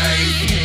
faith